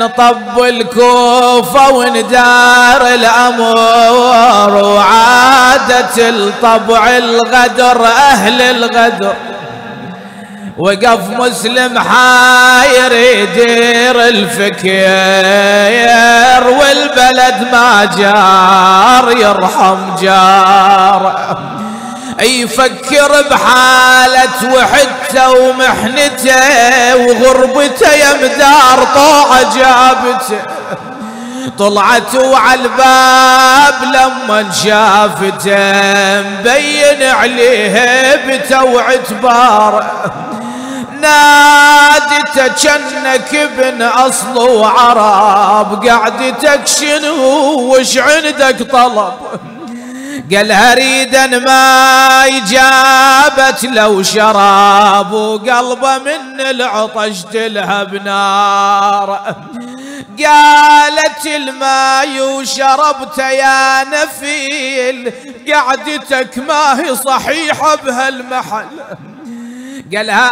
طب الكوفة وندار الأمور وعادت الطبع الغدر أهل الغدر. وقف مسلم حاير يدير الفكير والبلد ما جار يرحم جار يفكر بحالة وحدته ومحنتة وغربتة يا مدار طوعة جابته طلعت وعلى الباب لما شافته مبين عليه هيبته واعتباره نادته جنك ابن أصل وعرب قعدتك شنو وش عندك طلب؟ قال اريد ما جابت لو شراب وقلبه من العطش تلهب نار. قالت الماي وشربت يا نفيل قعدتك ما هي صحيحة بهالمحل. قالها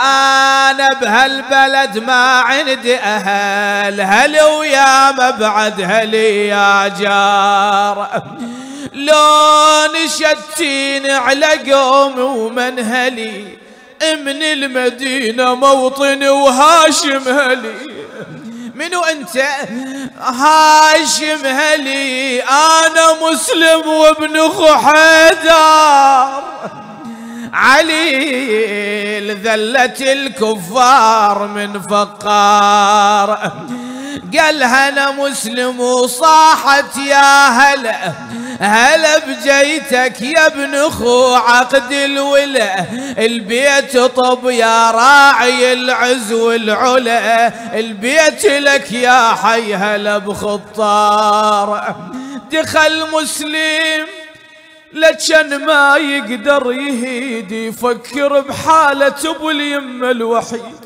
أنا بهالبلد ما عندي أهل هل ويا مبعد هلي يا جار. لون شتين على قوم ومنهلي من المدينة موطن وهاشم هلي. منو أنت؟ هاشم هلي. أنا مسلم وابن حيدر علي ذلة الكفار من فقار. قالها أنا مسلم وصاحت يا هلا هلا بجيتك يا ابن أخو عقد الولا البيت طب يا راعي العز والعلا البيت لك يا حي هلا بخطار. دخل مسلم لكن ما يقدر يهيد يفكر بحالة أبو اليم الوحيد.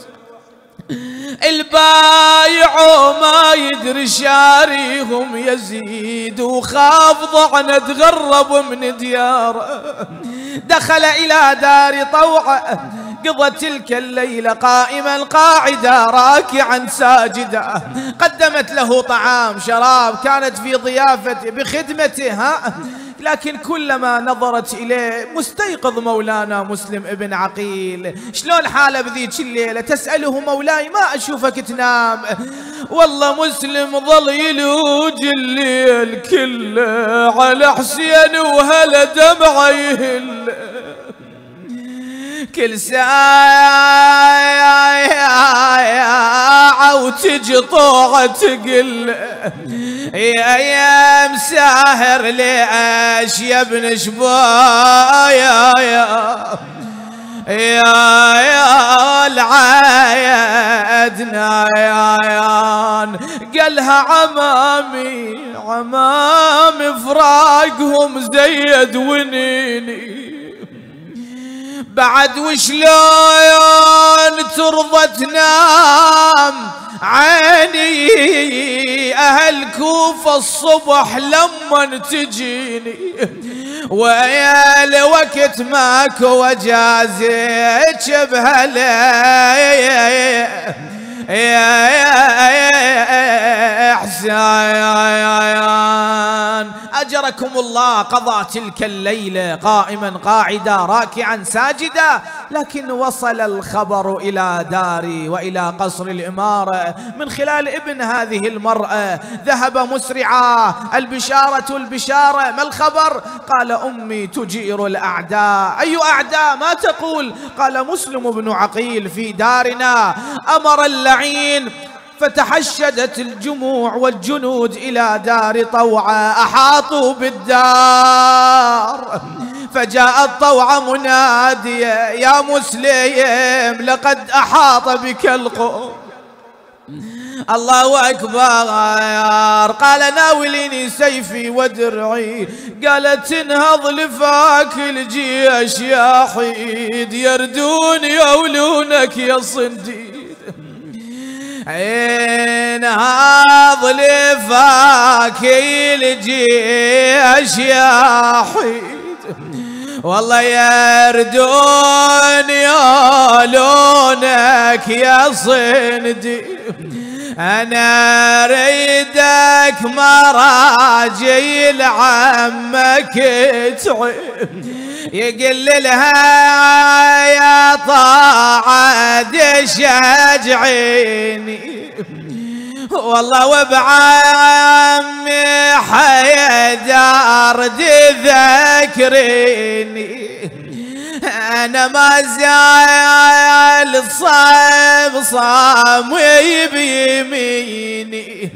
البايع ما يدري شاريهم يزيد وخاف ضعنا تغرب من دياره دخل إلى دار طوعه قضى تلك الليلة قائما قاعدا راكعا ساجدا. قدمت له طعام شراب كانت في ضيافته بخدمته ها لكن كلما نظرت إليه مستيقظ مولانا مسلم ابن عقيل. شلون حاله بذيك الليلة؟ تسأله مولاي ما أشوفك تنام؟ والله مسلم ظل يلوج الليل كله على حسين وهلا دمعه يهل. كل ساعة وتجي طوعة تقل. يا يا مساهر ليش يا ابن شبايا. يا يا يا العايدنا يا يان قالها عمامي عمامي فراقهم زيد ونيني. بعد وشلون ترضى تنام عيني أهل كوفة الصبح لما تجيني ويا الوقت ماكو اجازك بهلا يا يا حسين أجركم الله قضى تلك الليلة قائما قاعدا راكعا ساجدا لكن وصل الخبر إلى داري وإلى قصر الإمارة. من خلال ابن هذه المرأة ذهب مسرعا. البشارة البشارة ما الخبر؟ قال أمي تجير الأعداء. أي أعداء؟ ما تقول. قال مسلم بن عقيل في دارنا. أمر اللعين فتحشدت الجموع والجنود إلى دار طوعة أحاطوا بالدار. فجاء الطوعة منادية يا مسلم لقد أحاط بك القوم. الله أكبر. قال ناوليني سيفي ودرعي. قالت انهض لفاك الجيش يا حيد يردون يولونك يا صنديد. انهض لفاك الجيش يا حيد. والله يردون يولونك يا صندي. أنا أريدك مراجل عمك تعب. يقل لها يا طاعد شجعيني. والله وبعمي حيدار تذكريني أنا ما زال صام صام بيميني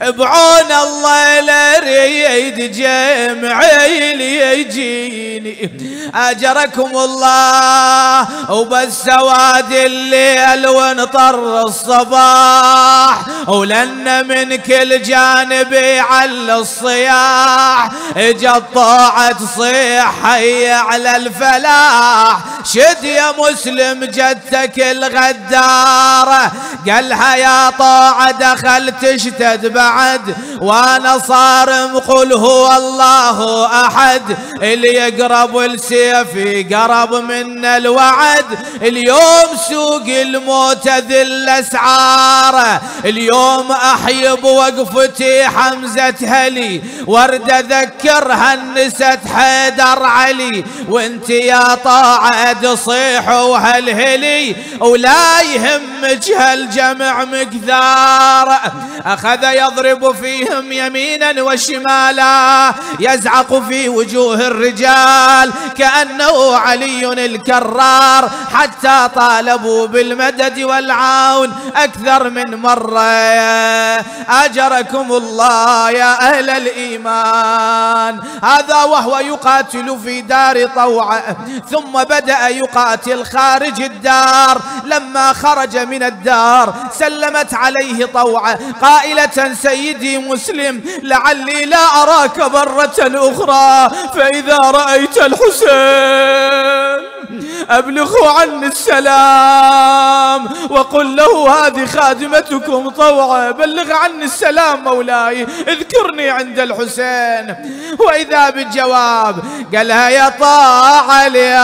بعون الله لا ريد جمعي لي يجيني. أجركم الله وبالسواد الليل ونطر الصباح. ولن من كل جانب يعل الصياح. اجت طاعة تصيح حي على الفلاح. شد يا مسلم جدتك الغدارة قالها يا طاعة دخل تشتد بعد وأنا صارم قل هو الله أحد. اللي يقرب السيف يقرب من الوعد. اليوم سوق الموت ذل اسعاره اليوم احيي بوقفتي حمزة هلي. ورد اذكر هنست حيدر علي. وانت يا طاعد صيح وهلهلي ولا يهمك هالجمع مقدار. أخذ يضرب فيهم يمينا وشمالا يزعق في وجوه الرجال كأنه علي الكرار. حتى طالبوا بالمدد والعون أكثر من مرة. أجركم الله يا أهل الإيمان. هذا وهو يقاتل في دار طوعة ثم بدأ يقاتل خارج الدار. لما خرج من الدار سلمت عليه طوعة قائلة سيدي مسلم لعلي لا أراك مرة أخرى فإذا رأيت الحسين أبلغوا عني السلام وقل له هذه خادمتكم طوعة. بلغ عني السلام مولاي اذكرني عند الحسين. وإذا بالجواب قالها يا طاعة اليوم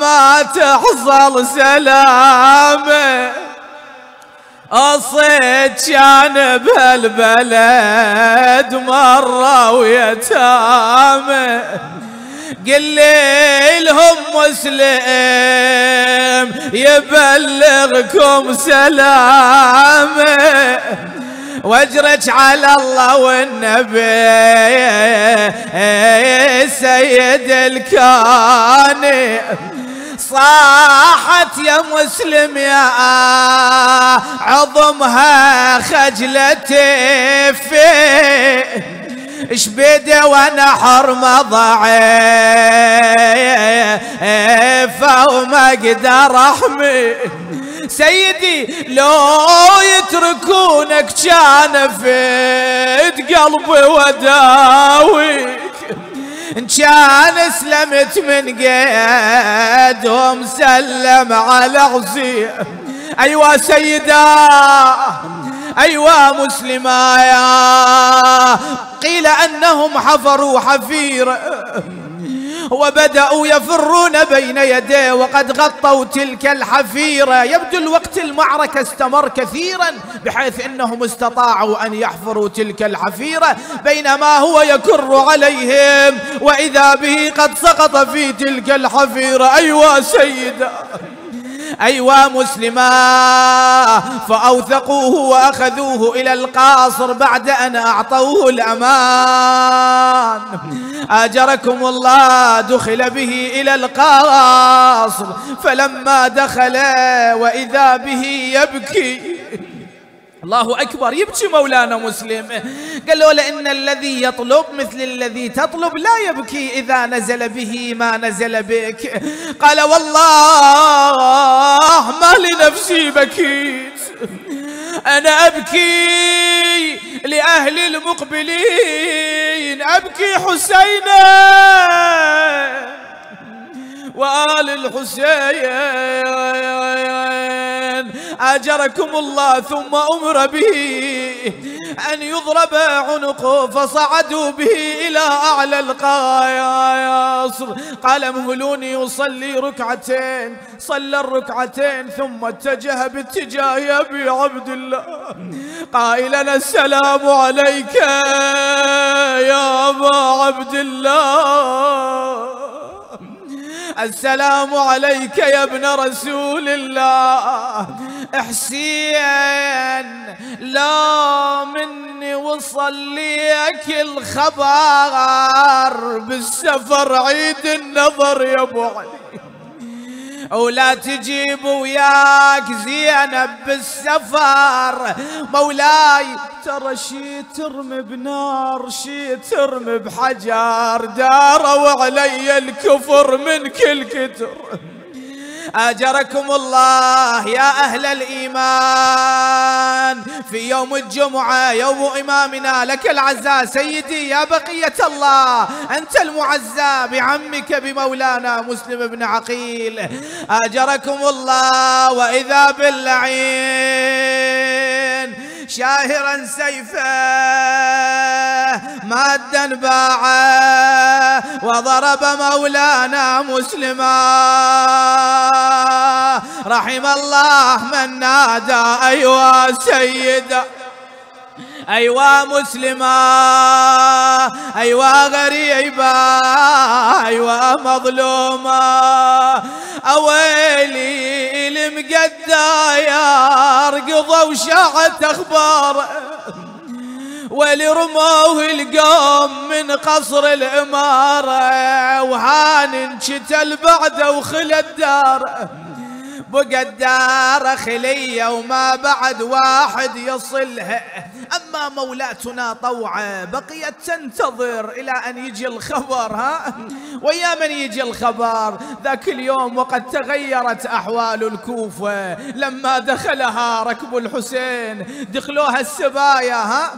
ما تحصل سلامه أصيد كان بهالبلد مرة ويتامه قل لهم مسلم يبلغكم سلامه. واجرج على الله والنبي سيد الكون. صاحت يا مسلم يا عظمها خجلتي في اش بيدي وأنا حرمة ضعيفة وما أقدر أحمي. سيدي لو يتركونك كان فيد قلبي وداويك. إن كان اسلمت من قيد ومسلم على غزي ايوا سيدا أيوا مسلما يا. قيل أنهم حفروا حفير. وبدأوا يفرون بين يديه وقد غطوا تلك الحفيرة يبدو الوقت المعركة استمر كثيرا بحيث أنهم استطاعوا أن يحفروا تلك الحفيرة بينما هو يكر عليهم. وإذا به قد سقط في تلك الحفيرة أيوا سيدا أيوا مسلما فأوثقوه وأخذوه إلى القاصر بعد أن أعطوه الأمان. أجركم الله دخل به إلى القاصر فلما دخل وإذا به يبكي الله أكبر. يبكي مولانا مسلم. قال له لأن الذي يطلب مثل الذي تطلب لا يبكي إذا نزل به ما نزل بك. قال والله ما لنفسي بكيت. أنا أبكي لأهل المقبلين. أبكي حسينا. وآل الحسين. آجركم الله ثم أمر به أن يضرب عنقه فصعدوا به إلى أعلى القاياصر. قال مهلوني يصلي ركعتين. صلى الركعتين ثم اتجه باتجاه أبي عبد الله. قائلا السلام عليك يا أبا عبد الله. السلام عليك يا ابن رسول الله. حسين لا مني وصل ليك الخبر. بالسفر عيد النظر يا أبو علي. ولا تجيب وياك زينب بالسفر. مولاي ترى شي ترمي بنار شي ترمي بحجر. داروا علي الكفر من كل كتر. أجركم الله يا أهل الإيمان. في يوم الجمعة يوم إمامنا لك العزاء سيدي يا بقية الله. أنت المعزى بعمك بمولانا مسلم بن عقيل. أجركم الله وإذا باللعين. شاهرا سيفه مادا باعه وضرب مولانا مسلما رحم الله من نادى أيوا سيدا أيوا مسلمة أيوا غريبة أيوا مظلومة. أويلي المقداير قضى وشاعت أخبار. واللي رموه القوم من قصر الإمارة وهان انشتل بعده وخلى الدار بقى الدار خلية وما بعد واحد يصلها أما مولاتنا طوعة بقيت تنتظر إلى أن يجي الخبر ها؟ ويا من يجي الخبر؟ ذاك اليوم وقد تغيرت أحوال الكوفة لما دخلها ركب الحسين دخلوها السبايا ها؟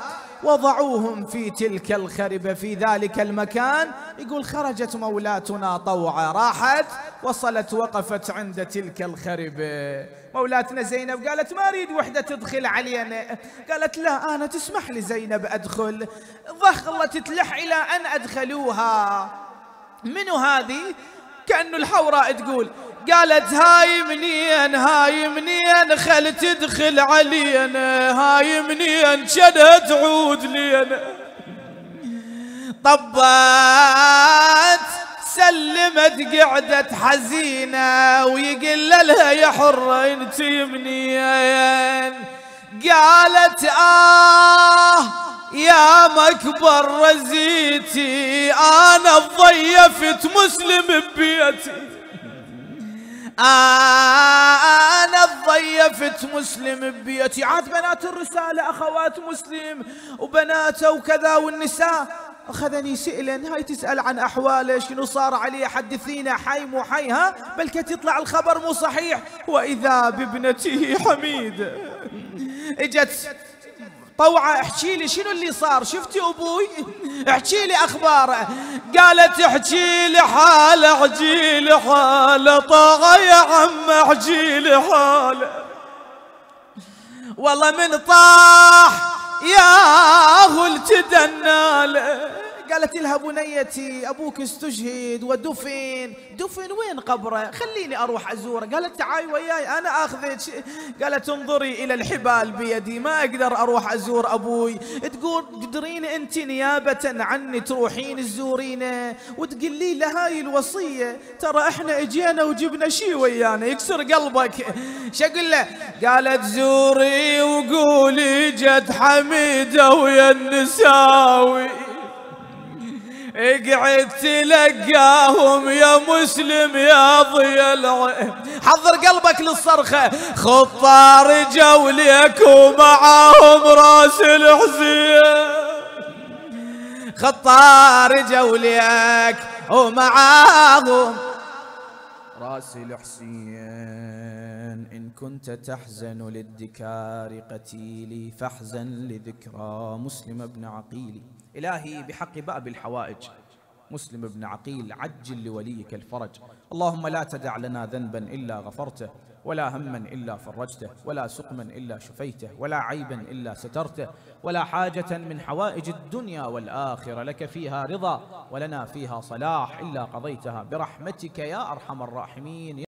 وضعوهم في تلك الخربة في ذلك المكان. يقول خرجت مولاتنا طوعة راحت وصلت وقفت عند تلك الخربة مولاتنا زينب قالت ما أريد وحدة تدخل علينا. قالت لا أنا تسمح لي زينب أدخل. ظهرت تلح إلى أن أدخلوها. منو هذه؟ كأنه الحوراء تقول قالت هاي منين هاي منين؟ خل تدخل علينا هاي منين؟ شدها تعود لينا. طبات سلمت قعدت حزينة ويقل لها يا حرة انت منين؟ قالت آه يا مكبر رزيتي أنا ضيفت مسلم ببيتي أنا ضيفت مسلم ببيتي عاد بنات الرسالة أخوات مسلم وبناته وكذا والنساء. أخذني سئلا هاي تسأل عن أحواله شنو صار عليه حدثينا حي مو حي ها؟ بل يطلع الخبر مو صحيح. وإذا بابنته حميد إجت طوعة احكي لي شنو اللي صار؟ شفتي أبوي؟ احكي لي أخباره. قالت احكي لي حاله احكي لي حاله. طاغة يا عم احكي لي حاله. والله من طاح يا هو التدنى قالت لها بنيتي أبوك استشهد ودفن. دفن وين قبره؟ خليني أروح أزوره. قالت تعاي وياي أنا أخذك قالت انظري إلى الحبال بيدي ما أقدر أروح أزور أبوي. تقول تقدرين أنت نيابة عني تروحين تزورينه. وتقولي له هاي الوصية. ترى إحنا إجينا وجبنا شي ويانا. يكسر قلبك. شو أقول له؟ قالت زوري وقولي جد حميدة ويا النساوي. اقعد تلقاهم يا مسلم يا ضي العين حضر قلبك للصرخة. خطار جوليك ومعاهم راس الحسين خطار جوليك ومعاهم راس الحسين. إن كنت تحزن للذكار قتيلي فاحزن لذكرى مسلم بن عقيلي. إلهي بحق بأب الحوائج. مسلم بن عقيل عجل لوليك الفرج. اللهم لا تدع لنا ذنبا إلا غفرته ولا هما إلا فرجته ولا سقما إلا شفيته ولا عيبا إلا سترته ولا حاجة من حوائج الدنيا والآخرة لك فيها رضا ولنا فيها صلاح إلا قضيتها برحمتك يا أرحم الراحمين.